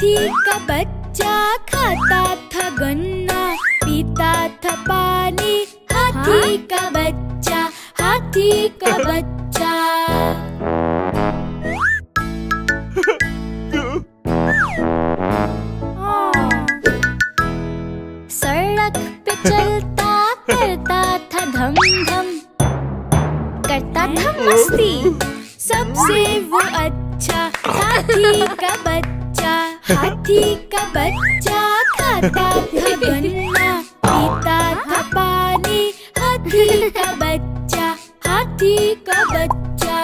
हाथी का बच्चा खाता था गन्ना पीता था पानी। हाथी हाँ? का बच्चा हाथी का बच्चा। सड़क पे चलता करता था धम धम करता था मस्ती। सबसे वो अच्छा हाथी का बच्चा। हाथी का बच्चा खाता था गन्ना पीता था पानी हाथी का बच्चा हाथी का बच्चा